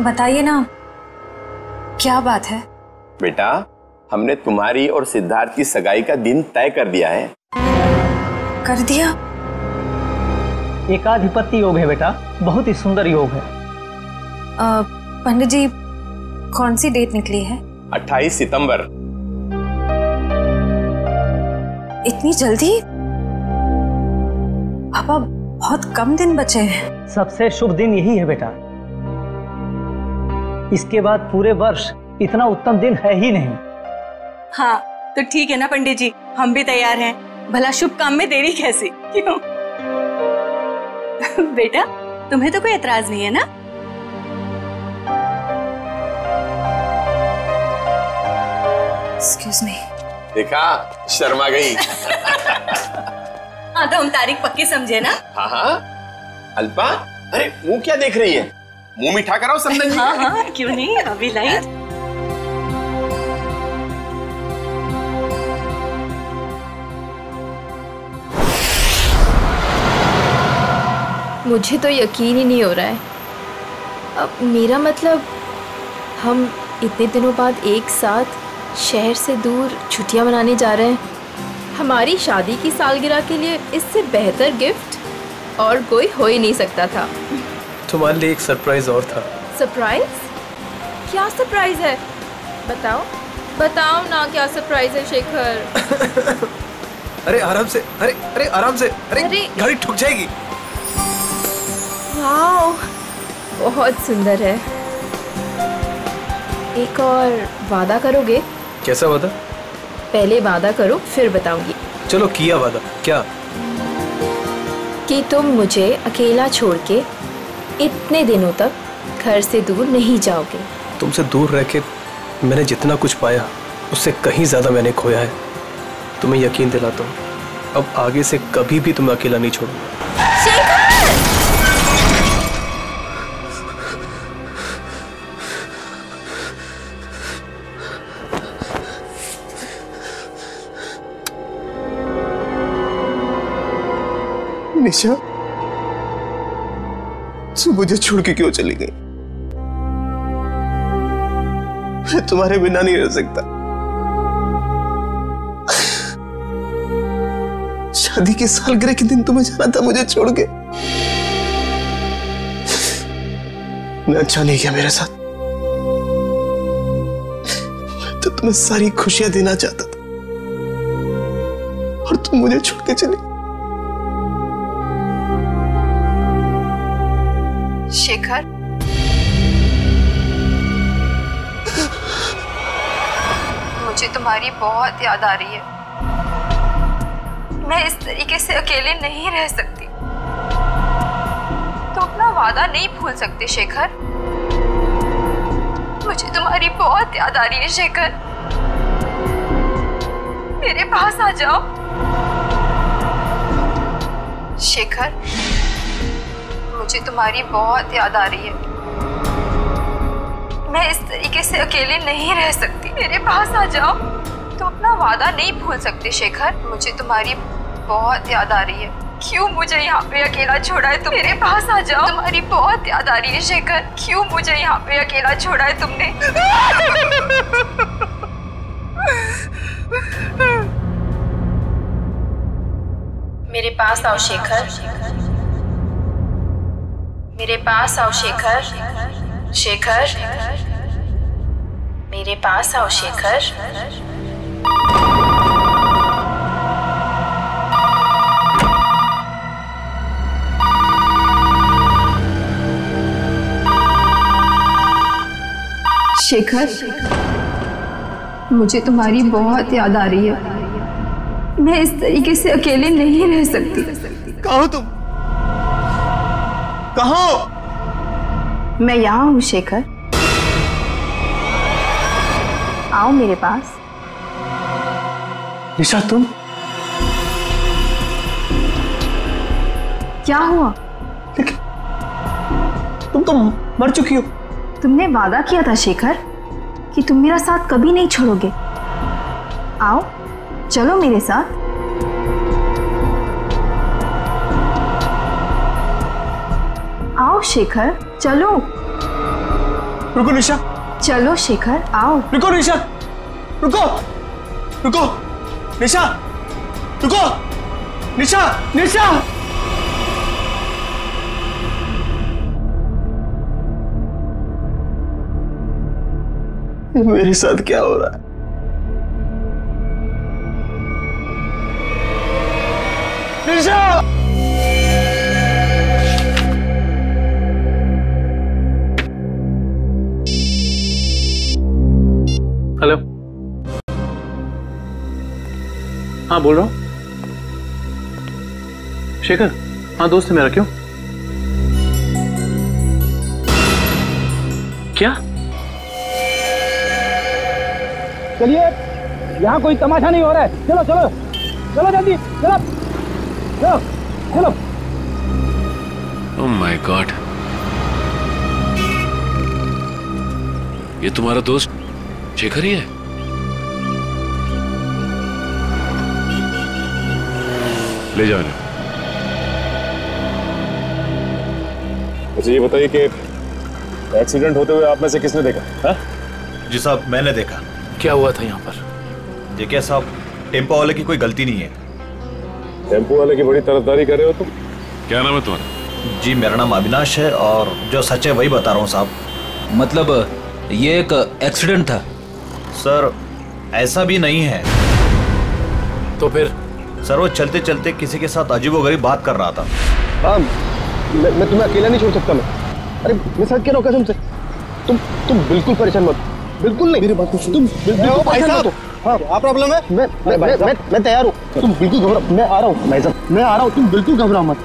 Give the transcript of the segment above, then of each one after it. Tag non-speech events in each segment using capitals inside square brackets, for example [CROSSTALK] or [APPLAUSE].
बताइए ना क्या बात है? बेटा हमने तुम्हारी और सिद्धार्थ की सगाई का दिन तय कर दिया है। कर दिया? एकाधिपत्य योग है बेटा बहुत ही सुंदर योग है। पंडित जी कौन सी डेट निकली है? 28 सितंबर। इतनी जल्दी? पापा बहुत कम दिन बचे हैं। सबसे शुभ दिन यही है बेटा। इसके बाद पूरे वर्ष इतना उत्तम दिन है ही नहीं। हाँ तो ठीक है ना पंडित जी हम भी तैयार हैं। भला शुभ काम में देरी कैसे? क्यों? बेटा तुम्हें तो कोई एतराज़ नहीं है ना? एक्सक्यूज मी देखा शर्मा गई। हाँ तो हम तारीख पक्की समझे ना? हाँ हाँ। अल्पा अरे वो क्या देख रही है? मुँह मीठा कराओ संदन जी हाँ हाँ क्यों नहीं? अभी लाइट मुझे तो यकीन ही नहीं हो रहा है। अब मेरा मतलब हम इतने दिनों बाद एक साथ शहर से दूर छुट्टियाँ मनाने जा रहे हैं। हमारी शादी की सालगिरह के लिए इससे बेहतर गिफ्ट और कोई हो ही नहीं सकता था। तुम्हारे लिए एक सरप्राइज़ और था। सरप्राइज़ क्या सरप्राइज़ है? बताओ। बताओ ना क्या सरप्राइज़ है शेखर। [LAUGHS] अरे आराम से अरे अरे आराम से अरे, अरे। गाड़ी ठुक जाएगी। वाओ बहुत सुंदर है। एक और वादा करोगे? कैसा वादा? पहले वादा करो फिर बताऊँगी। चलो किया वादा। क्या? कि तुम मुझे अकेला छोड़ के इतने दिनों तक घर से दूर नहीं जाओगे। तुमसे दूर रह के मैंने जितना कुछ पाया उससे कहीं ज़्यादा मैंने खोया है। तुम्हें यकीन दिलाता हूँ अब आगे से कभी भी तुम्हें अकेला नहीं छोड़ूँगा। निशा! तू मुझे छोड़ के क्यों चली गई? मैं तुम्हारे बिना नहीं रह सकता। शादी के सालगिरह के दिन तुम्हें जाना था मुझे छोड़ के। मैं अच्छा नहीं किया मेरे साथ। मैं तो तुम्हें सारी खुशियाँ देना चाहता था। और तुम मुझे छोड़ के चली। तुम्हारी बहुत याद आ रही है। मैं इस तरीके से अकेले नहीं रह सकती। तो अपना वादा नहीं भूल सकते, शेखर। मुझे तुम्हारी बहुत याद आ रही है, शेखर। मेरे पास आ जाओ। शेखर, मुझे तुम्हारी बहुत याद आ रही है। मैं इस तरीके से अकेले नहीं रह सकती। मेरे पास आ जाओ। तो अपना वादा नहीं भूल सकते, शेखर। मुझे तुम्हारी बहुत याद आ रही है। क्यों मुझे यहाँ पे अकेला छोड़ा है? तुम मेरे पास आ जाओ। तुम्हारी बहुत याद आ रही है, शेखर। क्यों मुझे यहाँ पे अकेला छोड़ा है तुमने? मेरे पास आओ, शेखर। मेरे पास आओ, शेखर। शेखर। मेरे पास आओ शेखर। शेखर मुझे तुम्हारी बहुत याद आ रही है। मैं इस तरीके से अकेले नहीं रह सकती। कहा तुम? कहा मैं यहाँ हूँ शेखर। आओ मेरे पास। निशा तुम? क्या हुआ? तुम तो मर चुकी हो। तुमने वादा किया था शेखर कि तुम मेरा साथ कभी नहीं छोड़ोगे। आओ चलो मेरे साथ। आओ शेखर चलो। रुको निशा। चलो शेखर, आओ। रुको निशा, रुको रुको, निशा रुको, निशा निशा। मेरे साथ क्या हो रहा है? निशा! हाँ बोल रहा हूँ। शेखर हाँ दोस्त है मेरा क्यों? क्या? चलिए यहाँ कोई तमाशा नहीं हो रहा है। चलो चलो चलो जल्दी चलो चलो चलो। ओह माय गॉड ये तुम्हारा दोस्त शेखर ही है? ले जाओ इन्हें अच्छा ये बताइए कि एक्सीडेंट होते हुए आप में से किसने देखा? हाँ? जी साहब मैंने देखा। क्या हुआ था यहाँ पर? देखिए साहब टेंपो वाले की कोई गलती नहीं है। टेंपो वाले की बड़ी तरफदारी कर रहे हो तुम? क्या नाम है तुम्हारा? जी मेरा नाम अविनाश है और जो सच है वही बता रहा हूँ साहब। मतलब ये एक एक्सीडेंट था? सर ऐसा भी नहीं है। तो फिर? सर वो चलते चलते किसी के साथ अजीबोगरीब बात कर रहा था। हाँ मैं, मैं तुम्हें अकेला नहीं छोड़ सकता मैं। अरे मैं साथ कह रहा हूँ कसम से। तुम तुम बिल्कुल परेशान मत बिल्कुल नहीं। मेरी बात सुनो। तुम बिल्कुल परेशान मत हो। हाँ। क्या प्रॉब्लम है? मैं मैं मैं मैं, मैं तैयार हूँ। तुम बिल्कुल घबरा मैं आ रहा हूँ। भाई साहब मैं आ रहा हूँ। तुम बिल्कुल घबराओ मत।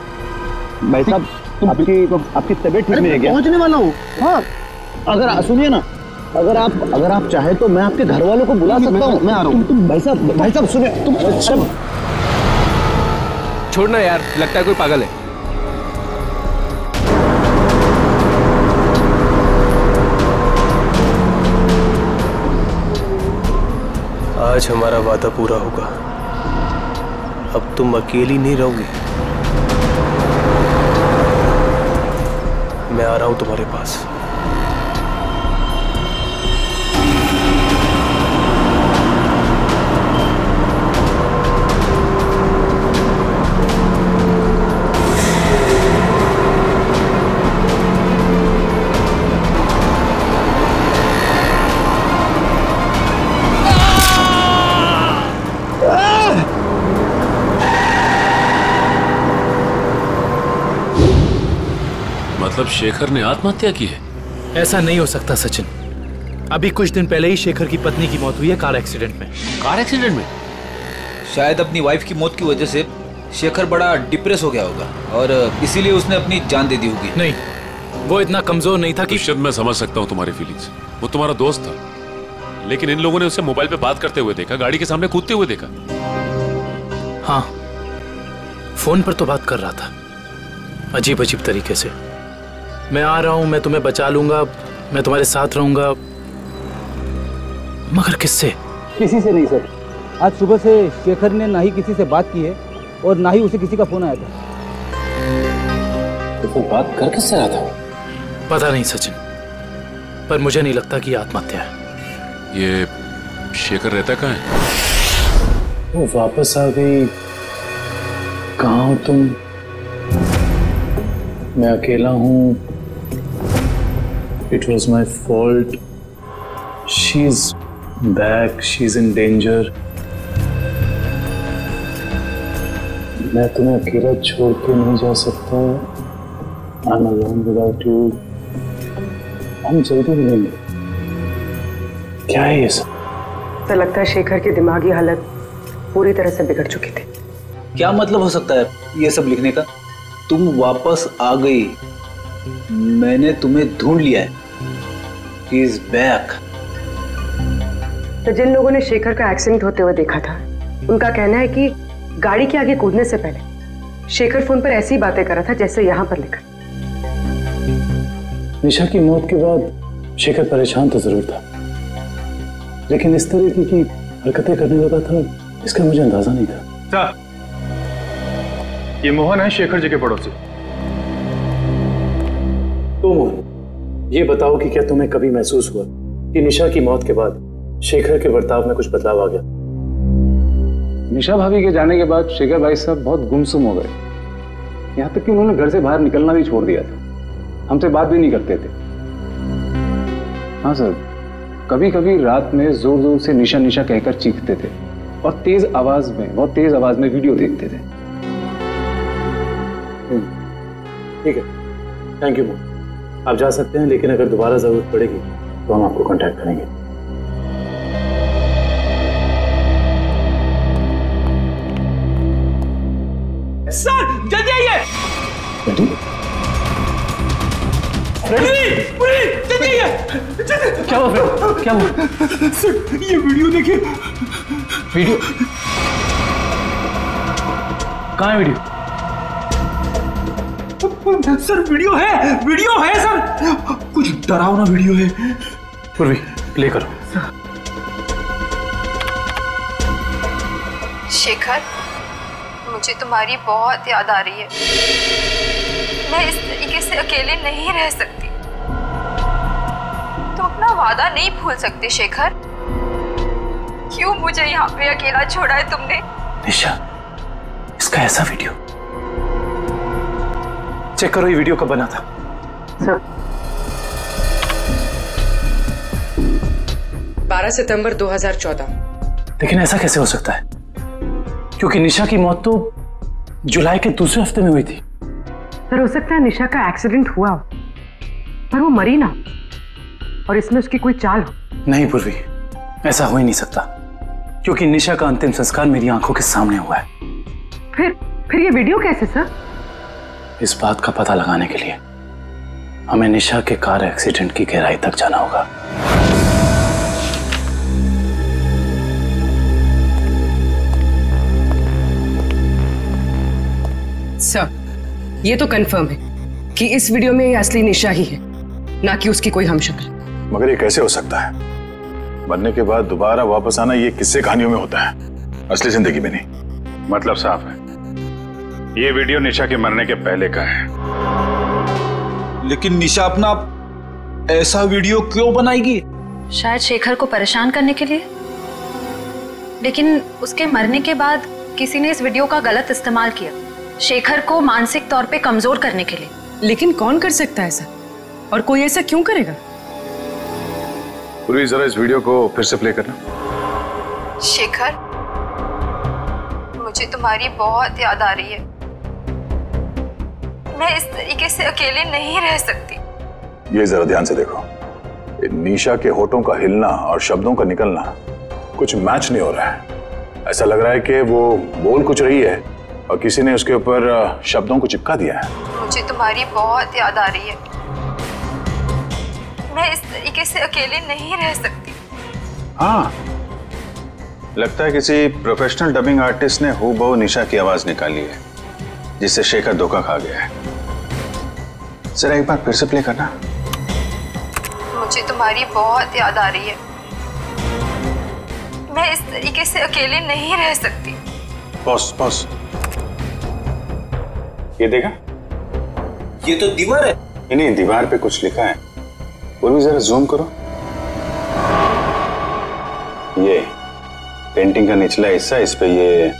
भाई साहब तुम आपकी आपकी तबीयत ठीक नहीं है क्या? पहुँचने वाला हूँ। हाँ। अगर सुनिए ना। अगर आप अगर आप चाहे तो मैं आपके घर वालों को बुला सकता हूँ। मैं आ रहा हूँ। तुम भाई साहब भाई साहब सुनिए। तुम छोड़ना यार, लगता है कोई पागल है। आज हमारा वादा पूरा होगा। अब तुम अकेली नहीं रहोगे। मैं आ रहा हूँ तुम्हारे पास। शेखर ने आत्महत्या की है? ऐसा नहीं हो सकता सचिन। अभी कुछ दिन पहले ही शेखर की पत्नी की मौत हुई है कार एक्सीडेंट में। कार एक्सीडेंट में? शायद अपनी वाइफ की मौत की वजह से शेखर बड़ा डिप्रेस हो गया होगा और इसीलिए उसने अपनी जान दे दी होगी। नहीं वो इतना कमज़ोर नहीं था कि दुष्यंत मैं समझ सकता हूँ तुम्हारी फीलिंग्स वो तुम्हारा दोस्त था। लेकिन इन लोगों ने उसे मोबाइल पे बात करते हुए देखा गाड़ी के सामने कूदते हुए देखा। हाँ फ़ोन पर तो बात कर रहा था। अजीब अजीब तरीके से। मैं आ रहा हूँ मैं तुम्हें बचा लूँगा मैं तुम्हारे साथ रहूँगा। मगर किससे? किसी से नहीं सर। आज सुबह से शेखर ने ना ही किसी से बात की है और ना ही उसे किसी का फ़ोन आया था। तो फिर बात कर किससे रहा था? पता नहीं सचिन। पर मुझे नहीं लगता कि आत्महत्या है। ये शेखर रहता कहाँ है? वो वापस आ गई। कहा तुम? मैं अकेला हूँ। It was my fault she is back she is in danger मैं तुम्हें अकेला छोड़ के नहीं जा सकता। I am alone without you हम जल्दी मिलेंगे। क्या है ये सब? तो लगता है शेखर की दिमागी हालत पूरी तरह से बिगड़ चुकी थी। क्या मतलब हो सकता है ये सब लिखने का? तुम वापस आ गई। मैंने तुम्हें ढूंढ लिया है। इज़ बैक तो जिन लोगों ने शेखर का एक्सीडेंट होते हुए देखा था उनका कहना है कि गाड़ी के आगे कूदने से पहले शेखर फ़ोन पर ऐसी बातें कर रहा था जैसे यहाँ पर लिखा। निशा की मौत के बाद शेखर परेशान तो ज़रूर था लेकिन इस तरीके की हरकतें करने लगा था इसका मुझे अंदाज़ा नहीं था। सर ये मोहन है शेखर जी के पड़ोसी। तो मोहन ये बताओ कि क्या तुम्हें कभी महसूस हुआ कि निशा की मौत के बाद शेखर के बर्ताव में कुछ बदलाव आ गया? निशा भाभी के जाने के बाद शेखर भाई साहब बहुत गुमसुम हो गए। यहाँ तक कि उन्होंने घर से बाहर निकलना भी छोड़ दिया था। हमसे बात भी नहीं करते थे। हाँ सर कभी कभी रात में ज़ोर ज़ोर से निशा निशा कहकर चीखते थे और तेज आवाज़ में बहुत तेज आवाज़ में वीडियो देखते थे। ठीक है। थैंक यू आप जा सकते हैं लेकिन अगर दोबारा ज़रूरत पड़ेगी तो हम आपको कांटेक्ट करेंगे। सर जल्दी आइए। पुलिस पुलिस जल्दी आइए। क्या हुआ क्या हुआ? सर ये वीडियो देखिए। वीडियो कहाँ है वीडियो? सर वीडियो है वीडियो है सर। कुछ डरावना वीडियो है। पूर्वी प्ले करो। शेखर मुझे तुम्हारी बहुत याद आ रही है। मैं इस तरीके से अकेले नहीं रह सकती। तुम अपना वादा नहीं भूल सकते शेखर। क्यों मुझे यहाँ पे अकेला छोड़ा है तुमने? निशा इसका ऐसा वीडियो चेक करो ये वीडियो कब बना था? सर। बारह सितंबर 2014 लेकिन ऐसा कैसे हो सकता है? क्योंकि निशा की मौत तो जुलाई के दूसरे हफ़्ते में हुई थी। सर हो सकता है निशा का एक्सीडेंट हुआ हो पर वो मरी ना और इसमें उसकी कोई चाल हो। नहीं पूर्वी ऐसा हो ही नहीं सकता क्योंकि निशा का अंतिम संस्कार मेरी आँखों के सामने हुआ है। फिर फिर ये वीडियो कैसे सर? इस बात का पता लगाने के लिए हमें निशा के कार एक्सीडेंट की गहराई तक जाना होगा। सर ये तो कंफर्म है कि इस वीडियो में ये असली निशा ही है ना कि उसकी कोई हमशक्ल। मगर ये कैसे हो सकता है? बनने के बाद दोबारा वापस आना ये किससे कहानियों में होता है असली ज़िंदगी में नहीं। मतलब साफ़ है। ये वीडियो निशा के मरने के पहले का है। लेकिन निशा अपना ऐसा वीडियो क्यों बनाएगी? शायद शेखर को परेशान करने के लिए। लेकिन उसके मरने के बाद किसी ने इस वीडियो का गलत इस्तेमाल किया शेखर को मानसिक तौर पे कमज़ोर करने के लिए। लेकिन कौन कर सकता है ऐसा? और कोई ऐसा क्यों करेगा? पूर्वी जरा इस वीडियो को फिर से प्ले करना। शेखर मुझे तुम्हारी बहुत याद आ रही है। मैं इस तरीके से अकेले नहीं रह सकती। ये जरा ध्यान से देखो। निशा के होठों का हिलना और शब्दों का निकलना कुछ मैच नहीं हो रहा है। ऐसा लग रहा है कि वो बोल कुछ रही है और किसी ने उसके ऊपर शब्दों को चिपका दिया है। मुझे तुम्हारी बहुत याद आ रही है। मैं इस तरीके से अकेले नहीं रह सकती। हाँ। लगता है किसी प्रोफेशनल डबिंग आर्टिस्ट ने हूबहू निशा की आवाज़ निकाली है जिससे शेखर धोखा खा गया है। जरा एक बार फिर से प्ले करना। मुझे तुम्हारी बहुत याद आ रही है। मैं इस तरीके से अकेले नहीं रह सकती। बॉस बॉस ये देखा? ये तो दीवार है। नहीं नहीं दीवार पे कुछ लिखा है। वो भी जरा जूम करो। ये पेंटिंग का निचला हिस्सा इस पे ये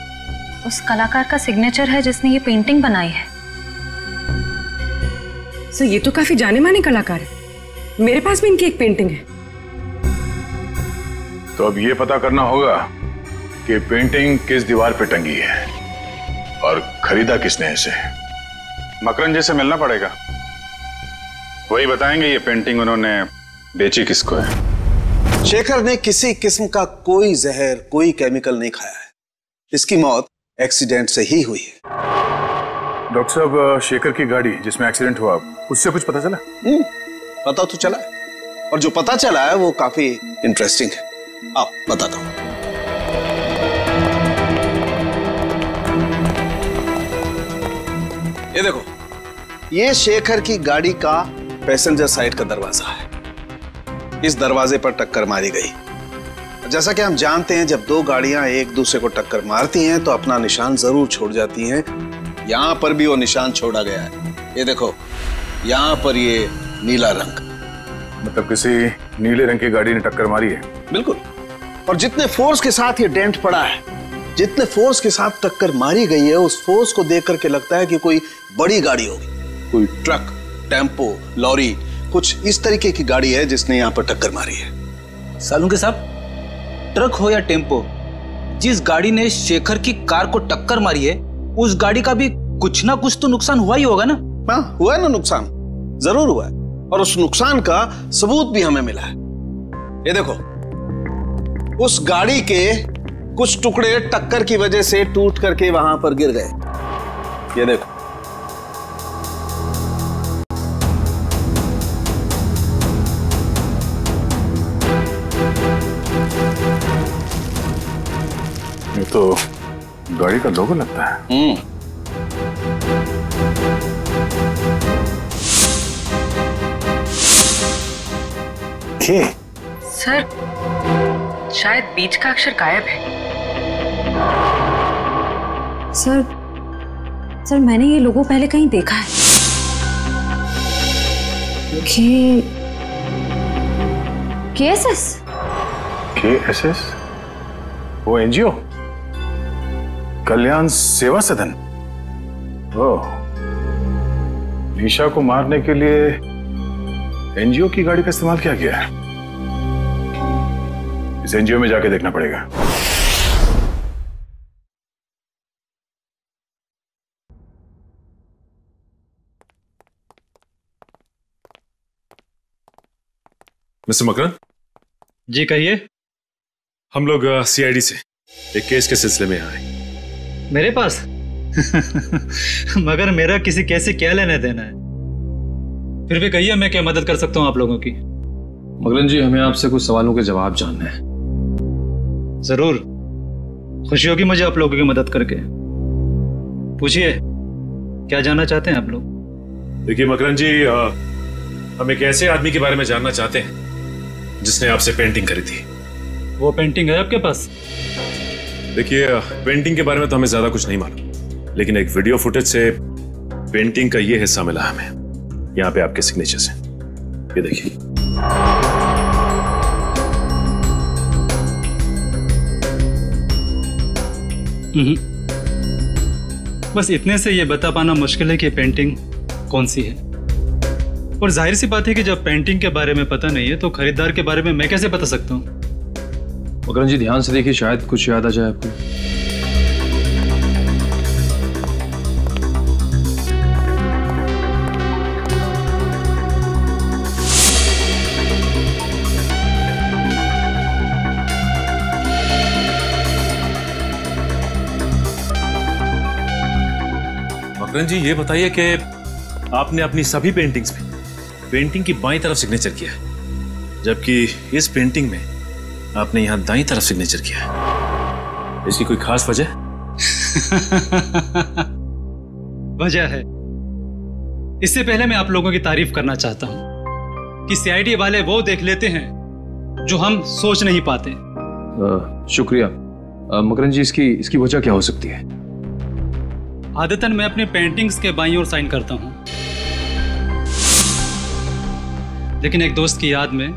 उस कलाकार का सिग्नेचर है जिसने ये पेंटिंग बनाई है। सर ये तो काफ़ी जाने माने कलाकार है। मेरे पास भी इनकी एक पेंटिंग है। तो अब ये पता करना होगा कि पेंटिंग किस दीवार पे टंगी है और खरीदा किसने इसे। मकरन जी से मिलना पड़ेगा। वही बताएँगे ये पेंटिंग उन्होंने बेची किसको है। शेखर ने किसी किस्म का कोई जहर कोई केमिकल नहीं खाया है। इसकी मौत एक्सीडेंट से ही हुई है। डॉक्टर साहब शेखर की गाड़ी जिसमें एक्सीडेंट हुआ उससे कुछ पता चला? हम्म, पता तो चला और जो पता चला है वो काफ़ी इंटरेस्टिंग है। आप बताता हूँ। ये देखो ये शेखर की गाड़ी का पैसेंजर साइड का दरवाज़ा है। इस दरवाजे पर टक्कर मारी गई। जैसा कि हम जानते हैं जब दो गाड़ियाँ एक दूसरे को टक्कर मारती हैं तो अपना निशान ज़रूर छोड़ जाती हैं। यहाँ पर भी वो निशान छोड़ा गया है। ये देखो यहाँ पर ये नीला रंग। मतलब किसी नीले रंग की गाड़ी ने टक्कर मारी है? बिल्कुल। और जितने फोर्स के साथ ये डेंट पड़ा है जितने फोर्स के साथ टक्कर मारी गई है उस फोर्स को देख करके लगता है कि कोई बड़ी गाड़ी होगी। कोई ट्रक टेंपो लॉरी कुछ इस तरीके की गाड़ी है जिसने यहाँ पर टक्कर मारी है। सालू के साहब ट्रक हो या टेंपो जिस गाड़ी ने शेखर की कार को टक्कर मारी है उस गाड़ी का भी कुछ ना कुछ तो नुकसान हुआ ही होगा ना? हाँ हुआ है ना नुकसान? ज़रूर हुआ है। और उस नुकसान का सबूत भी हमें मिला है। ये देखो उस गाड़ी के कुछ टुकड़े टक्कर की वजह से टूट करके वहाँ पर गिर गए। ये देखो। ये तो गाड़ी का लोगो लगता है। हम्म। के सर शायद बीच का अक्षर गायब है। सर सर मैंने ये लोगो पहले कहीं देखा है। K KSS? K S S वो एनजीओ? कल्याण सेवा सदन? ओह। निशा को मारने के लिए एनजीओ की गाड़ी का इस्तेमाल क्या किया गया है? इस एनजीओ में जाके देखना पड़ेगा। मिस्टर मकरन जी कहिए। हम लोग सीआईडी से। एक केस के सिलसिले में आए मेरे पास? [LAUGHS] मगर मेरा किसी केस से क्या लेना देना है? फिर भी कहिए मैं क्या मदद कर सकता हूँ आप लोगों की। मगरन जी हमें आपसे कुछ सवालों के जवाब जानना है। ज़रूर। खुशी होगी मुझे आप लोगों की मदद करके। पूछिए क्या जानना चाहते हैं आप लोग? देखिए मकरन जी हम एक ऐसे आदमी के बारे में जानना चाहते हैं जिसने आपसे पेंटिंग करी थी। वो पेंटिंग है आपके पास? देखिए पेंटिंग के बारे में तो हमें ज़्यादा कुछ नहीं मालूम लेकिन एक वीडियो फुटेज से पेंटिंग का ये हिस्सा मिला हमें। यहाँ पे आपके सिग्नेचर्स हैं। ये देखिए। हम्म। बस इतने से ये बता पाना मुश्किल है कि पेंटिंग कौन सी है। और ज़ाहिर सी बात है कि जब पेंटिंग के बारे में पता नहीं है तो खरीदार के बारे में मैं कैसे बता सकता हूँ? मगरन जी ध्यान से देखिए शायद कुछ याद आ जाए आपको। मकरन जी ये बताइए कि आपने अपनी सभी पेंटिंग्स में पेंटिंग की बाई तरफ़ सिग्नेचर किया है जबकि इस पेंटिंग में आपने यहाँ दाई तरफ़ सिग्नेचर किया है। इसकी कोई खास वजह? [LAUGHS] वजह है। इससे पहले मैं आप लोगों की तारीफ़ करना चाहता हूँ कि सीआईडी वाले वो देख लेते हैं जो हम सोच नहीं पाते। अ, शुक्रिया। मकरन जी इसकी इसकी वजह क्या हो सकती है? आदतन मैं अपनी पेंटिंग्स के बाई ओर साइन करता हूँ। लेकिन एक दोस्त की याद में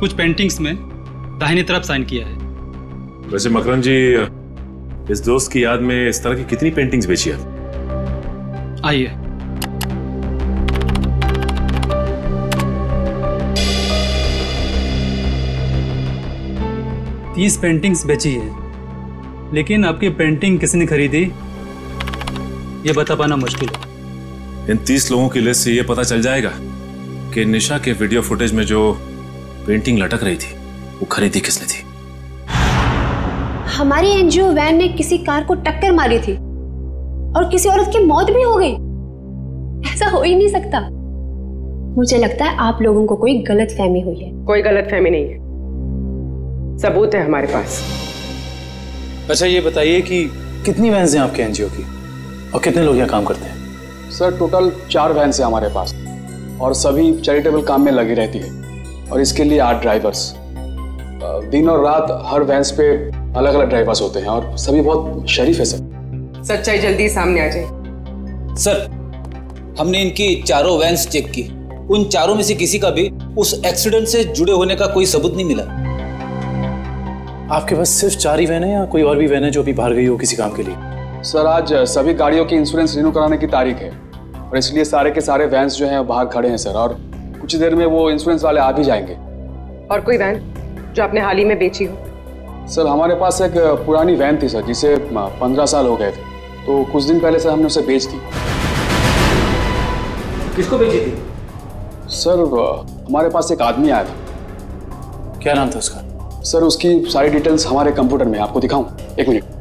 कुछ पेंटिंग्स में दाहिनी तरफ़ साइन किया है। वैसे मकरन जी इस दोस्त की याद में इस तरह की कितनी पेंटिंग्स बेची है? आइए। तीस पेंटिंग्स बेची है। लेकिन आपकी पेंटिंग किसने खरीदी? ये बता पाना मुश्किल है। इन तीस लोगों की लिस्ट से ये पता चल जाएगा कि निशा के वीडियो फुटेज में जो पेंटिंग लटक रही थी वो खरीदी किसने थी। हमारी एनजीओ वैन ने किसी कार को टक्कर मारी थी और किसी औरत की मौत भी हो गई। ऐसा हो ही नहीं सकता। मुझे लगता है आप लोगों को कोई गलत फहमी हुई है। कोई गलत फहमी नहीं है। सबूत है हमारे पास। अच्छा ये बताइए कि कितनी वैन हैं आपके एनजीओ की? और कितने लोग यहाँ काम करते हैं? सर टोटल चार वैन है हमारे पास और सभी चैरिटेबल काम में लगी रहती है और इसके लिए आठ ड्राइवर्स। दिन और रात हर वैन्स पे अलग अलग ड्राइवर्स होते हैं और सभी बहुत शरीफ है सर। सच्चाई जल्दी सामने आ जाए सर हमने इनकी चारों वैन्स चेक की। उन चारों में से किसी का भी उस एक्सीडेंट से जुड़े होने का कोई सबूत नहीं मिला। आपके पास सिर्फ़ चार ही वैन है या कोई और भी वैन है जो अभी बाहर गई हो किसी काम के लिए? सर आज सभी गाड़ियों की इंश्योरेंस रिन्यू कराने की तारीख है। और इसलिए सारे के सारे वैन्स जो हैं बाहर खड़े हैं सर और कुछ देर में वो इंश्योरेंस वाले आ भी जाएँगे। और कोई वैन जो आपने हाल ही में बेची हो? सर हमारे पास एक पुरानी वैन थी सर जिसे पंद्रह साल हो गए थे। तो कुछ दिन पहले सर हमने उसे बेच दी। किसको बेची थी? सर हमारे पास एक आदमी आया था। क्या नाम था उसका? सर उसकी सारी डिटेल्स हमारे कंप्यूटर में आपको दिखाऊँ? एक मिनट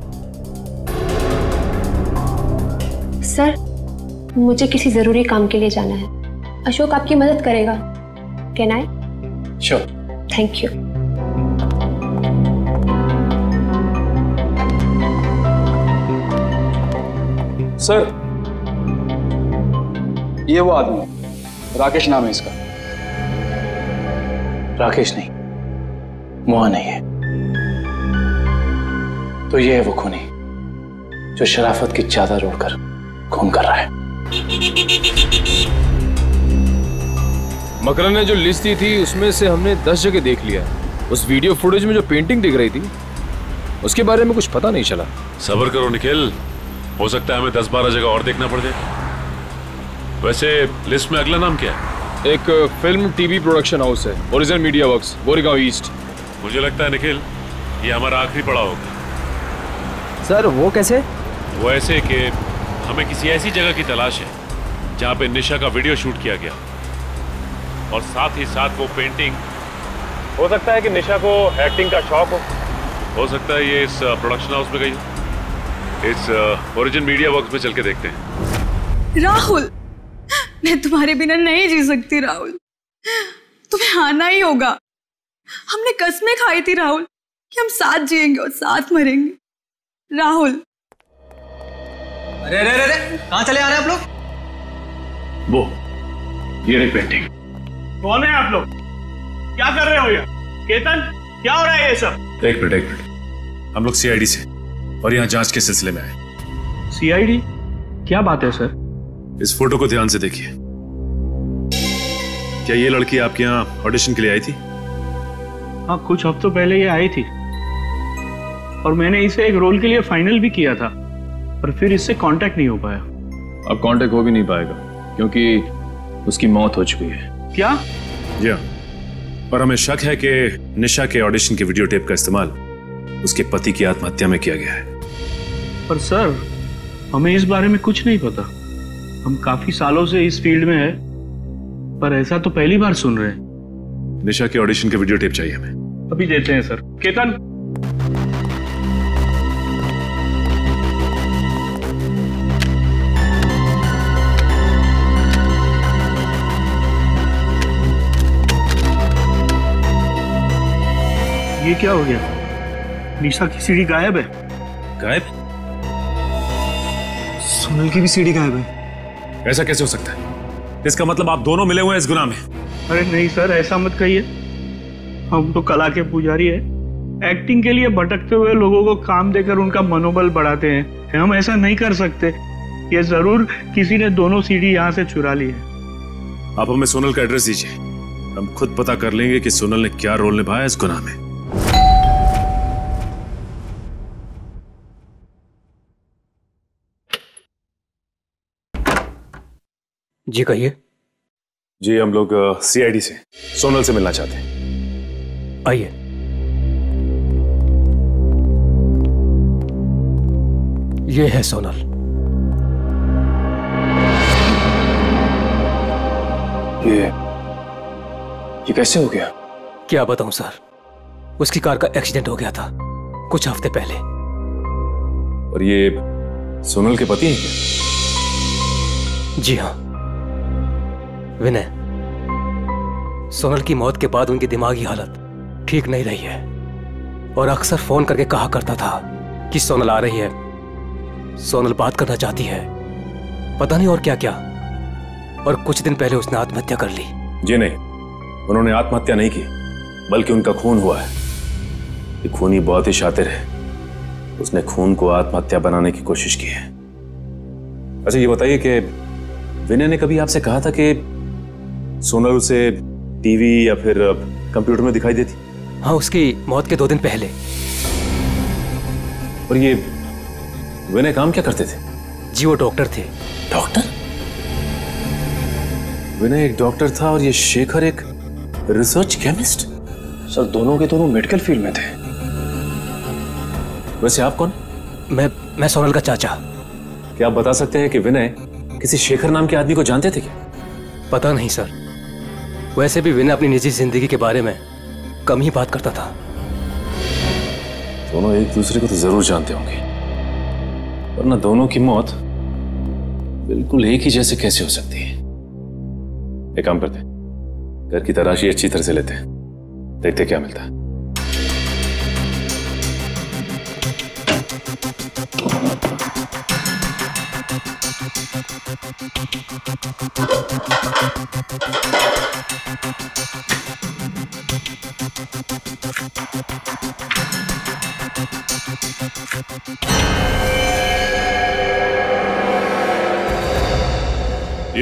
मुझे किसी ज़रूरी काम के लिए जाना है। अशोक आपकी मदद करेगा। Can I sure thank you sir ये वो आदमी। राकेश नाम है इसका। राकेश नहीं। मोहन नहीं है। तो ये है वो खूनी जो शराफत की चादर ओढ़कर खून कर रहा है। मकरन ने जो लिस्ट दी थी उसमें से हमने दस जगह देख लिया। उस वीडियो फुटेज में जो पेंटिंग दिख रही थी उसके बारे में कुछ पता नहीं चला। सबर करो निखिल। हो सकता है हमें दस बारह जगह और देखना पड़ जाए। वैसे लिस्ट में अगला नाम क्या है? एक फ़िल्म टीवी प्रोडक्शन हाउस है original media works Goregaon east. मुझे लगता है निखिल ये हमारा आखिरी पड़ाव होगा। सर वो कैसे? वो ऐसे कि हमें किसी ऐसी जगह की तलाश है जहाँ पे निशा का वीडियो शूट किया गया। और साथ ही साथ वो पेंटिंग हो सकता है कि निशा को एक्टिंग का शौक हो। हो सकता है ये इस प्रोडक्शन हाउस में गई हो। इस ओरिजिन मीडिया वर्क्स में चल के देखते हैं। राहुल मैं तुम्हारे बिना नहीं जी सकती राहुल। तुम्हें आना ही होगा। हमने कस्में खाई थी राहुल कि हम साथ जिएँगे और साथ मरेंगे। राहुल। अरे अरे अरे कहाँ चले आ रहे हैं आप लोग? वो ये रही पेंटिंग कौन है आप लोग? क्या कर रहे हो ये? केतन क्या हो रहा है ये सब? एक मिनट एक मिनट। हम लोग सीआईडी से और यहाँ जाँच के सिलसिले में आए। सीआईडी क्या बात है सर? इस फ़ोटो को ध्यान से देखिए। क्या ये लड़की आपके यहाँ ऑडिशन के लिए आई थी? हाँ कुछ हफ्तों पहले ये आई थी। और मैंने इसे एक रोल के लिए फाइनल भी किया था पर फिर इससे कांटेक्ट नहीं हो पाया। अब कांटेक्ट हो भी नहीं पाएगा। क्योंकि उसकी मौत हो चुकी है। क्या? जी हाँ। और हमें शक है कि निशा के ऑडिशन के वीडियो टेप का इस्तेमाल उसके पति की आत्महत्या में किया गया है। पर सर हमें इस बारे में कुछ नहीं पता। हम काफ़ी सालों से इस फ़ील्ड में है पर ऐसा तो पहली बार सुन रहे हैं। निशा के ऑडिशन के वीडियो टेप चाहिए हमें। अभी देते हैं सर। केतन? ये क्या हो गया? निशा की सीढ़ी गायब है। गायब? सुनल की भी सीढ़ी गायब है। ऐसा कैसे हो सकता है? इसका मतलब आप दोनों मिले हुए हैं इस गुनाह में। अरे नहीं सर ऐसा मत कहिए। हम तो कला के पुजारी है। एक्टिंग के लिए भटकते हुए लोगों को काम देकर उनका मनोबल बढ़ाते हैं। हम ऐसा नहीं कर सकते। ये ज़रूर किसी ने दोनों सीढ़ी यहाँ से चुरा ली है। आप हमें सोनल का एड्रेस दीजिए। हम खुद पता कर लेंगे कि सोनल ने क्या रोल निभाया इस गुनाह में। जी कहिए। जी हम लोग सीआईडी से सोनल से मिलना चाहते हैं। आइए। ये है सोनल। ये ये कैसे हो गया? क्या बताऊँ सर? उसकी कार का एक्सीडेंट हो गया था कुछ हफ़्ते पहले। और ये सोनल के पति हैं क्या? जी हाँ। विनय सोनल की मौत के बाद उनकी दिमागी हालत ठीक नहीं रही है। और अक्सर फ़ोन करके कहा करता था कि सोनल आ रही है। सोनल बात करना चाहती है। पता नहीं और क्या क्या और कुछ दिन पहले उसने आत्महत्या कर ली। जी नहीं, उन्होंने आत्महत्या नहीं की, बल्कि उनका खून हुआ है। ये खूनी बहुत ही शातिर है। उसने खून को आत्महत्या बनाने की कोशिश की है। अच्छा ये बताइए कि विनय ने कभी आपसे कहा था कि सोनल उसे टीवी या फिर कंप्यूटर में दिखाई देती? हाँ उसकी मौत के दो दिन पहले। और ये विनय काम क्या करते थे? जी वो डॉक्टर थे। डॉक्टर? विनय एक डॉक्टर था और ये शेखर एक रिसर्च केमिस्ट? सर दोनों के दोनों मेडिकल फ़ील्ड में थे। वैसे आप कौन? मैं मैं सोनल का चाचा। क्या आप बता सकते हैं कि विनय किसी शेखर नाम के आदमी को जानते थे क्या? पता नहीं सर। वैसे भी विनय अपनी निजी ज़िंदगी के बारे में कम ही बात करता था। दोनों एक दूसरे को तो ज़रूर जानते होंगे। वरना दोनों की मौत बिल्कुल एक ही जैसे कैसे हो सकती है? एक काम करते घर की तलाशी अच्छी तरह से लेते हैं। देखते क्या मिलता है। ये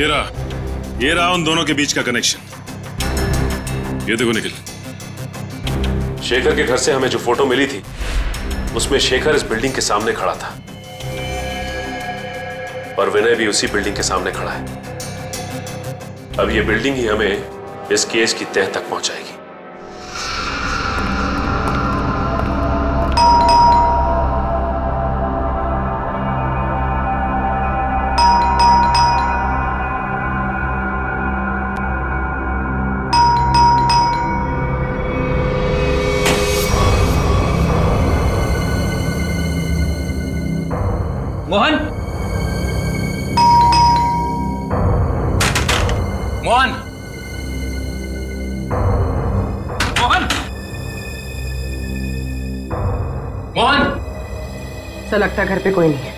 रहा ये रहा उन दोनों के बीच का कनेक्शन ये देखो निखिल। शेखर के घर से हमें जो फ़ोटो मिली थी, उसमें शेखर इस बिल्डिंग के सामने खड़ा था। और विनय भी उसी बिल्डिंग के सामने खड़ा है। अब ये बिल्डिंग ही हमें इस केस की तह तक पहुंचाएगी। लगता घर पे कोई नहीं है।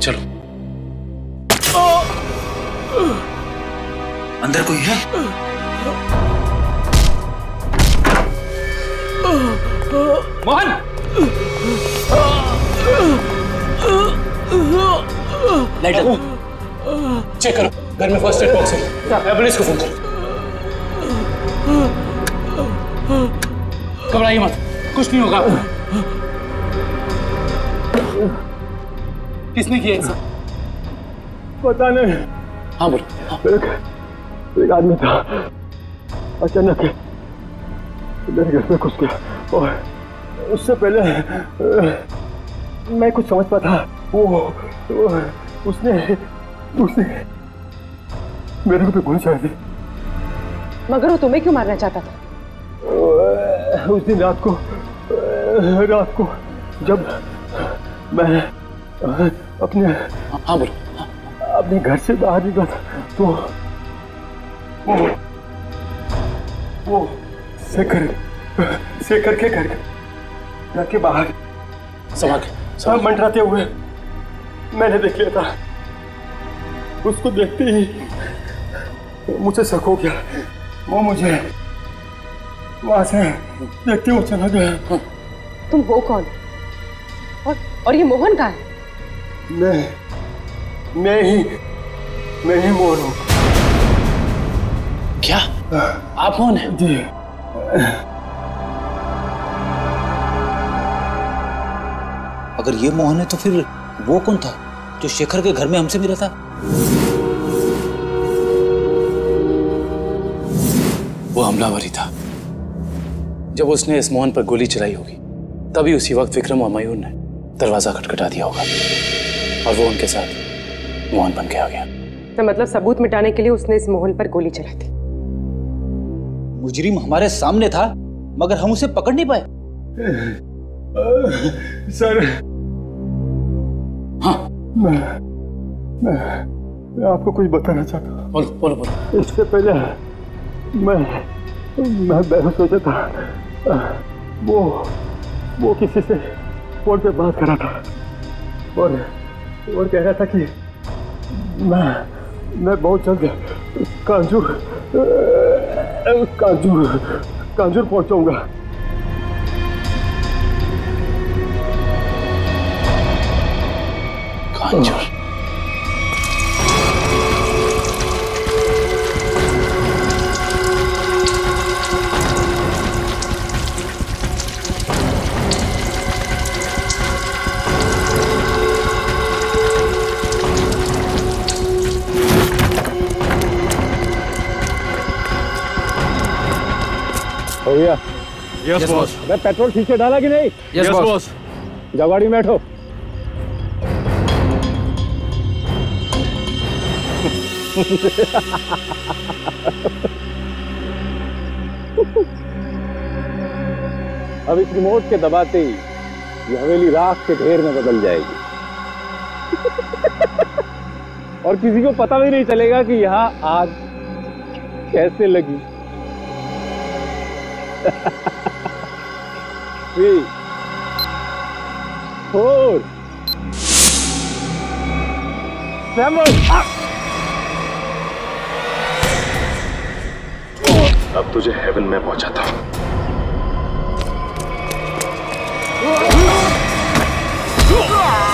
चलो। अंदर कोई है? मोहन! लाइट चेक करो। घर में फ़र्स्ट एड बॉक्स है। एंबुलेंस को फ़ोन करो। घबराइए मत। कुछ नहीं होगा। किसने किया ऐसा? पता नहीं। हाँ बोलो। एक, एक आदमी था। अचानक मेरे घर में घुस गया। और उससे पहले मैं कुछ समझ पाता। वो, वो उसने उसने मेरे को गोली चला दी मगर वो तुम्हें क्यों मारना चाहता था? उस दिन रात को रात को जब मैं अपने हाँ बोलो। अपने घर से बाहर निकला था तो वो वो शेखर शेखर के घर घर के बाहर संभाल सब मंडराते हुए मैंने देख लिया था। उसको देखते ही मुझे शक हो गया। वो मुझे वहाँ से देखते हुए चला गया। तुम हो कौन? और, और ये मोहन का है? मैं मैं ही मैं ही मोहन हूँ क्या? आप कौन है? जी। अगर ये मोहन है तो फिर वो कौन था जो शेखर के घर में हमसे मिला था? वो हमलावर ही था। जब उसने इस मोहन पर गोली चलाई होगी तभी उसी वक्त विक्रम और मयूर ने दरवाज़ा खटखटा दिया होगा। और वो उनके साथ मोहन बन के आ गया। तो मतलब सबूत मिटाने के लिए उसने इस मोहन पर गोली चलाई थी। मुजरिम हमारे सामने था मगर हम उसे पकड़ नहीं पाए। सर। हाँ। मैं मैं मैं आपको कुछ बताना चाहता हूँ। बोलो बोलो बोलो। इससे पहले मैं मैं बेहोश हो जाता था। वो वो किसी से फ़ोन पे बात करा था। और और कह रहा था कि मैं मैं बहुत जल्द कांजूर कांजूर कांजूर पहुंचाऊँगा। कांजूर। हो गया। यस बॉस अबे पेट्रोल ठीक से डाला कि नहीं? यस बॉस जाओ गाड़ी में बैठो। अब इस रिमोट के दबाते ही ये हवेली राख के ढेर में बदल जाएगी। और किसी को पता भी नहीं चलेगा कि यहाँ आग कैसे लगी। थ्री फोर सेवन अब तुझे हेवन में पहुंचाता हूँ Yeah!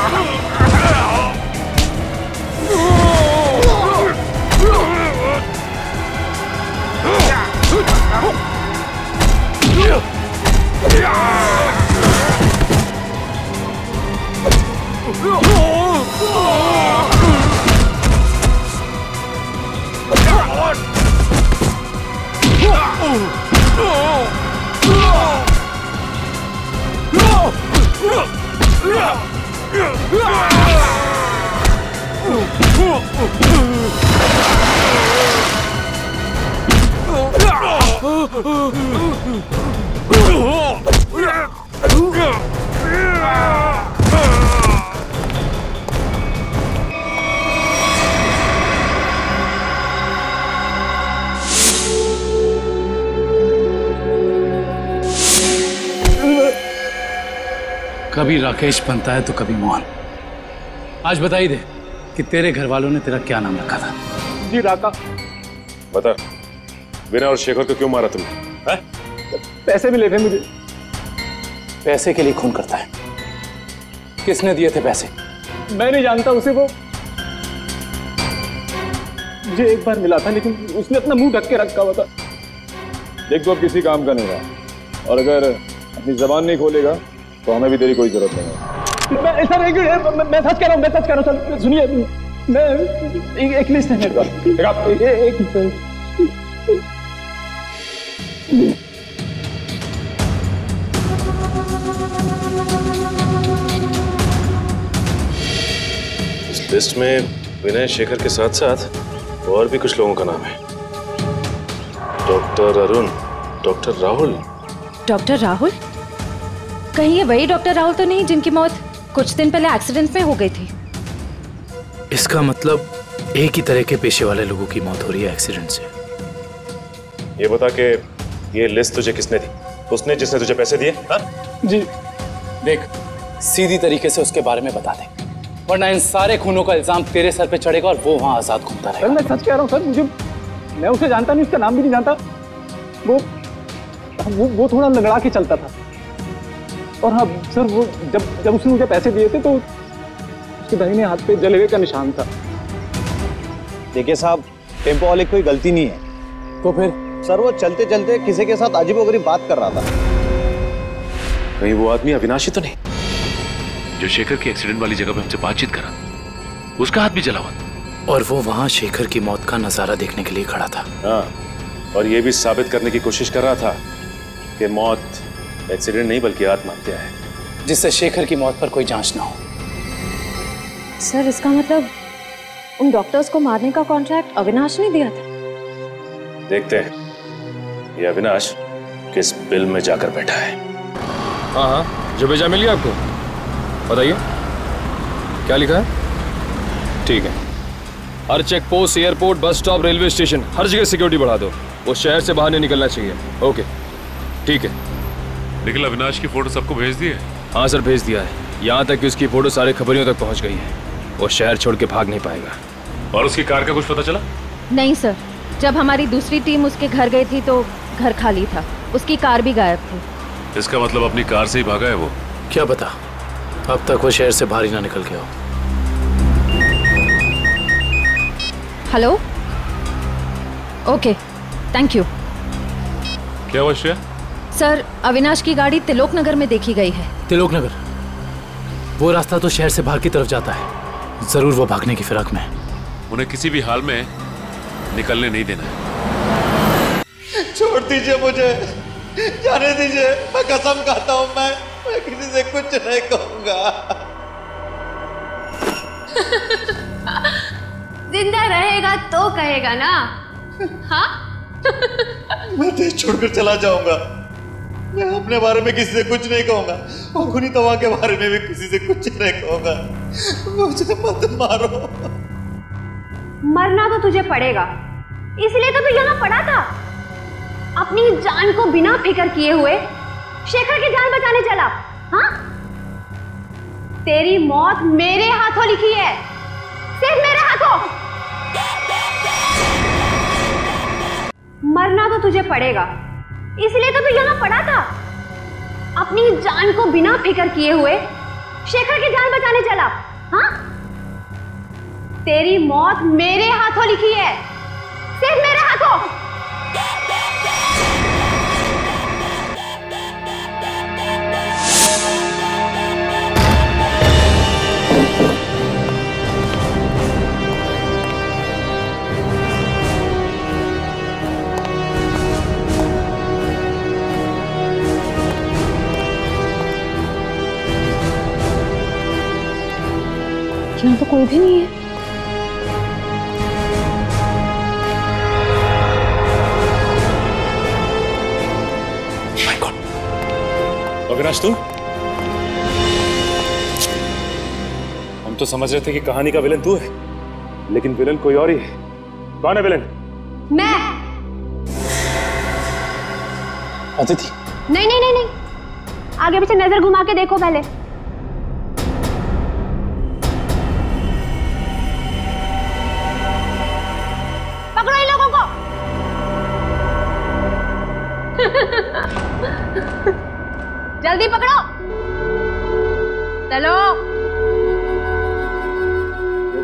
कभी राकेश बनता है तो कभी मोहन। आज बताई दे कि तेरे घर वालों ने तेरा क्या नाम रखा था। जी राका। बता विनय और शेखर को क्यों मारा तुमने हैं? पैसे मिले थे मुझे। पैसे के लिए खून करता है। किसने दिए थे पैसे? मैं नहीं जानता उसे वो। मुझे एक बार मिला था लेकिन उसने अपना मुँह ढक के रखा हुआ था। देख तो अब किसी काम का नहीं रहा। और अगर अपनी जबान नहीं खोलेगा तो हमें भी तेरी कोई ज़रूरत नहीं है। मैं सर एक मैं, मैं सच कह रहा हूँ मैं सच कह रहा हूँ सर सुनिए मैं एक, एक लिस्ट है मेरे पास एक, एक, एक इस लिस्ट में विनय शेखर के साथ साथ और भी कुछ लोगों का नाम है। Doctor Arun doctor Rahul. Doctor Rahul? कहीं ये वही डॉक्टर राहुल तो नहीं जिनकी मौत कुछ दिन पहले एक्सीडेंट में हो गई थी। इसका मतलब एक ही तरह के पेशे वाले लोगों की मौत हो रही है एक्सीडेंट से। ये बता के ये लिस्ट तुझे किसने दी? उसने जिसने तुझे पैसे दिए? हाँ? जी। देख सीधी तरीके से उसके बारे में बता दे। वरना इन सारे खूनों का इल्ज़ाम तेरे सर पे चढ़ेगा और वो वहाँ आज़ाद घूमता रहेगा। मैं सच कह रहा हूँ सर मुझे मैं उसे जानता नहीं उसका नाम भी नहीं जानता। वो वो वो थोड़ा लंगड़ा के चलता था। और हाँ सर वो जब जब उसने मुझे पैसे दिए थे तो उसके दाहिने हाथ पे जले हुए का निशान था। देखिए साहब टेंपो वाले कोई गलती नहीं है। तो फिर? सर वो चलते चलते किसी के साथ अजीबोगरीब बात कर रहा था। कहीं वो आदमी अविनाशी तो नहीं? जो शेखर की एक्सीडेंट वाली जगह पे हमसे बातचीत करा उसका हाथ भी जला हुआ था। और वो वहाँ शेखर की मौत का नज़ारा देखने के लिए खड़ा था। हाँ और ये भी साबित करने की कोशिश कर रहा था कि मौत एक्सीडेंट नहीं बल्कि आत्महत्या है। जिससे शेखर की मौत पर कोई जाँच ना हो। सर इसका मतलब उन डॉक्टर्स को मारने का कॉन्ट्रैक्ट अविनाश ने दिया था? देखते हैं। ये अविनाश किस बिल में जाकर बैठा है? हाँ हाँ। जो भेजा मिल गया आपको? बताइए। क्या लिखा है? ठीक है। हर check post airport bus stop railway station हर जगह सिक्योरिटी बढ़ा दो। वो शहर से बाहर नहीं निकलना चाहिए। ओके ठीक है। निखिल अविनाश की फ़ोटो सबको भेज दी है हाँ सर भेज दिया है। यहाँ तक कि उसकी फ़ोटो सारे खबरियों तक पहुँच गई है। वो शहर छोड़ के भाग नहीं पाएगा। और उसकी कार का कुछ पता चला? नहीं सर। जब हमारी दूसरी टीम उसके घर गई थी तो घर खाली था। उसकी कार भी गायब थी। इसका मतलब अपनी कार से ही भागा है वो? क्या पता? अब तक वो शहर से बाहर ही ना निकल गया हो। हेलो? ओके। Thank you. क्या हुआ श्रेया? सर अविनाश की गाड़ी तिलोक नगर में देखी गई है। तिलोक नगर वो रास्ता तो शहर से बाहर की तरफ़ जाता है। ज़रूर वो भागने की फिराक में है। उन्हें किसी भी हाल में निकलने नहीं देना है। छोड़ दीजिए मुझे। जाने दीजिए। मैं कसम खाता हूँ मैं मैं किसी से कुछ नहीं कहूँगा। [LAUGHS] ज़िंदा रहेगा तो कहेगा ना? हाँ? [LAUGHS] मैं देश छोड़कर चला जाऊँगा। मैं अपने बारे में किसी से कुछ नहीं कहूँगा। और खुनी तवा के बारे में भी किसी से कुछ नहीं कहूँगा। मुझे मत मारो। मरना तो तुझे पड़ेगा। इसलिए तो तू यहाँ पड़ा था। अपनी जान को बिना फ़िक्र किए हुए शेखर की जान बचाने चला हाँ? तेरी मौत मेरे हाथों लिखी है। सिर्फ़ मेरे हाथों। मरना तो तुझे पड़ेगा। इसलिए तो तू यहाँ पड़ा था। अपनी जान को बिना फ़िक्र किए हुए शेखर की जान बचाने चला। हाँ? तेरी मौत मेरे हाथों लिखी है। सिर्फ़ मेरे हाथों। कोई भी नहीं है। अविनाश तू? हम तो समझ रहे थे कि कहानी का विलन तू है लेकिन विलन कोई और ही है। कौन है विलन मैं। अदिति। नहीं नहीं नहीं नहीं। आगे पीछे नज़र घुमा के देखो पहले।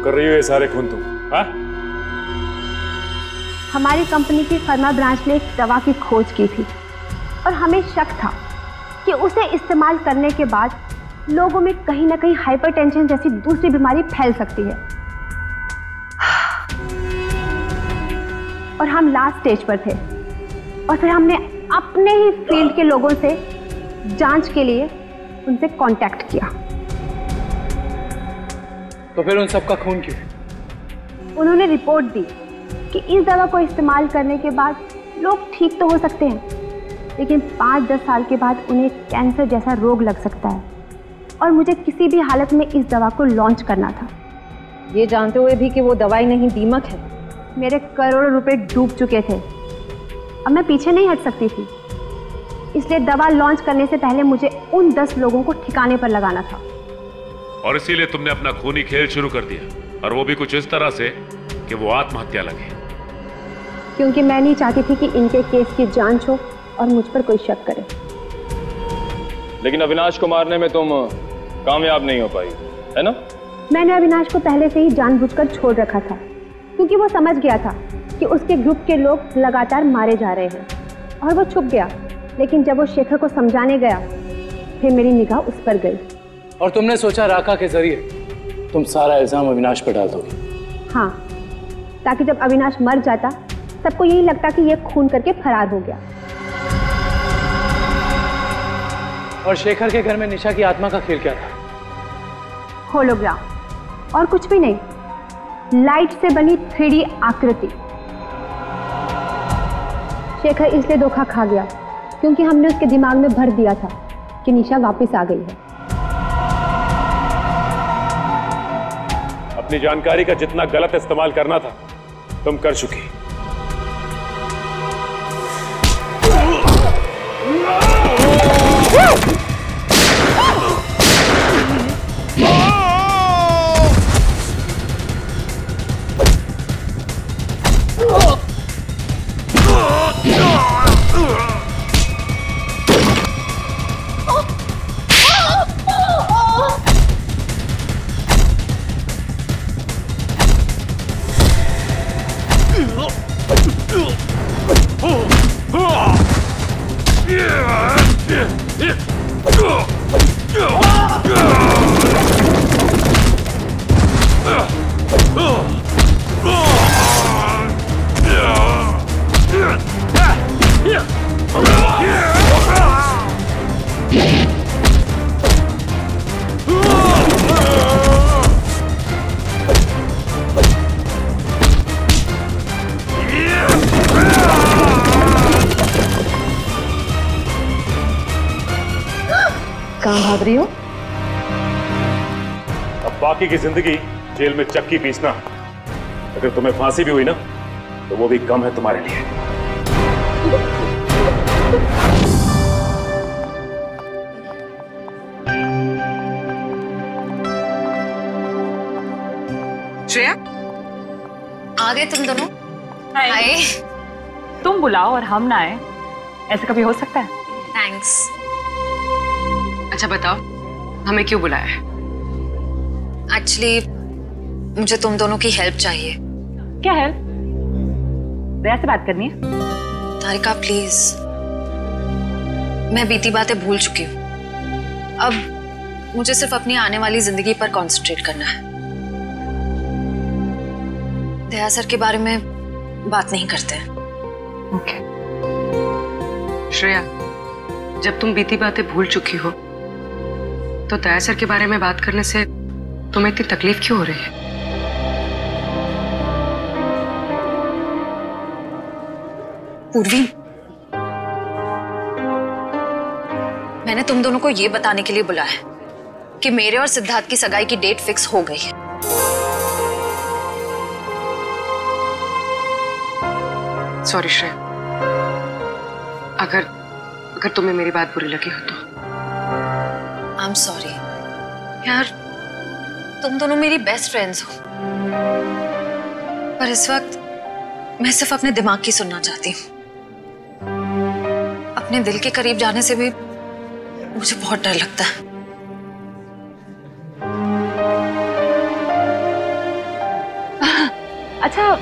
कर रही हो ये सारे खून तुम हाँ? हमारी कंपनी की फर्मा ब्रांच ने एक दवा की खोज की थी और हमें शक था कि उसे इस्तेमाल करने के बाद लोगों में कहीं ना कहीं हाइपरटेंशन जैसी दूसरी बीमारी फैल सकती है। और हम लास्ट स्टेज पर थे और फिर हमने अपने ही फ़ील्ड के लोगों से जाँच के लिए उनसे कांटेक्ट किया। तो फिर उन सबका खून क्यों? उन्होंने रिपोर्ट दी कि इस दवा को इस्तेमाल करने के बाद लोग ठीक तो हो सकते हैं लेकिन पाँच दस साल के बाद उन्हें कैंसर जैसा रोग लग सकता है। और मुझे किसी भी हालत में इस दवा को लॉन्च करना था। ये जानते हुए भी कि वो दवाई नहीं दीमक है। मेरे करोड़ों रुपए डूब चुके थे। अब मैं पीछे नहीं हट सकती थी। इसलिए दवा लॉन्च करने से पहले मुझे उन दस लोगों को ठिकाने पर लगाना था। और इसीलिए तुमने अपना खूनी खेल शुरू कर दिया। और वो भी कुछ इस तरह से कि वो आत्महत्या लगे। क्योंकि मैं नहीं चाहती थी कि इनके केस की जाँच हो और मुझ पर कोई शक करे। लेकिन अविनाश को मारने में तुम कामयाब नहीं हो पाई है ना? मैंने अविनाश को पहले से ही जानबूझकर छोड़ रखा था क्योंकि वो समझ गया था कि उसके ग्रुप के लोग लगातार मारे जा रहे हैं। और वो छुप गया लेकिन जब वो शेखर को समझाने गया फिर मेरी निगाह उस पर गई। और तुमने सोचा राका के ज़रिए तुम सारा इल्ज़ाम अविनाश पर डाल दोगे। हाँ ताकि जब अविनाश मर जाता सबको यही लगता कि ये खून करके फरार हो गया। और शेखर के घर में निशा की आत्मा का खेल क्या था? होलोग्राम और कुछ भी नहीं। लाइट से बनी थ्री आकृति। शेखर इसलिए धोखा खा गया क्योंकि हमने उसके दिमाग में भर दिया था कि निशा वापस आ गई है। अपनी जानकारी का जितना गलत इस्तेमाल करना था तुम कर चुकी। बाकी की ज़िंदगी जेल में चक्की पीसना। अगर तुम्हें फांसी भी हुई ना तो वो भी कम है तुम्हारे लिए। श्रेया? आ गए तुम दोनों? हाय। तुम बुलाओ और हम ना आए। ऐसा कभी हो सकता है? थैंक्स अच्छा बताओ हमें क्यों बुलाया है? एक्चुअली मुझे तुम दोनों की हेल्प चाहिए। क्या हेल्प दया से बात करनी है? तारिका प्लीज़ मैं बीती बातें भूल चुकी हूँ। अब मुझे सिर्फ़ अपनी आने वाली ज़िंदगी पर कंसंट्रेट करना है। दया सर के बारे में बात नहीं करते ओके श्रेया जब तुम बीती बातें भूल चुकी हो तो दया सर के बारे में बात करने से तुम्हें इतनी तकलीफ़ क्यों हो रही है? पूर्वी। मैंने तुम दोनों को यह बताने के लिए बुलाया है कि मेरे और सिद्धार्थ की सगाई की डेट फिक्स हो गई है। सॉरी श्रेया। अगर अगर तुम्हें मेरी बात बुरी लगी हो तो। आई एम सॉरी यार तुम दोनों मेरी बेस्ट फ्रेंड्स हो। पर इस वक्त मैं सिर्फ़ अपने दिमाग की सुनना चाहती हूँ। अपने दिल के करीब जाने से भी मुझे बहुत डर लगता है। [LAUGHS] अच्छा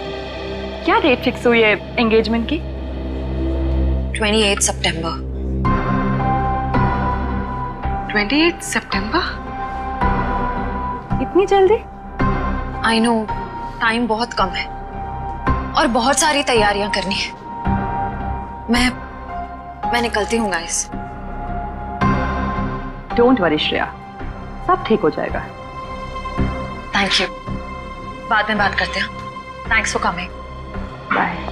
क्या डेट फिक्स हुई है एंगेजमेंट की? 28 सितंबर 28 सितंबर इतनी जल्दी? आई नो टाइम बहुत कम है और बहुत सारी तैयारियाँ करनी है। मैं मैं निकलती हूँ गाइस डोंट वरी श्रेया। सब ठीक हो जाएगा। थैंक यू बाद में बात करते हैं। Thanks for coming bye